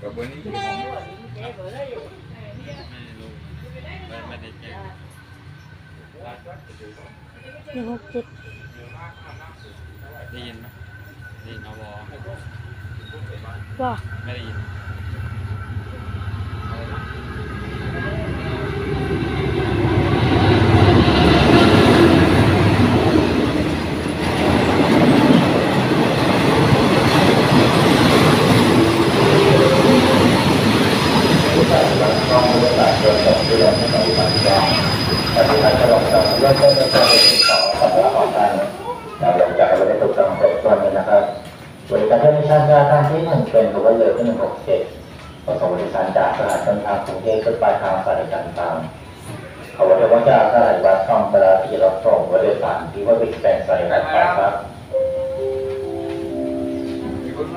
กับเบอร์นี้ไม่รู้ไม่ไม่ได้แจ้งหนึ่งหกเจ็ดได้ยินไหมได้ยินเอาวอว่าไม่ได้ยิน บริการที่มิชชั่นยาท่านที่หนึ่งเป็นตัวเรือที่หนึ่งหกเจ็ดประสงบริการจากสถานเดินทางกรุงเทพขึ้นปลายทางสายการทางเขาบอกว่าจากสถานวัดช่องตลาดที่เรับส่งบริษัทที่ว่าบิ๊กแบงใส่กันไปครับมีคนม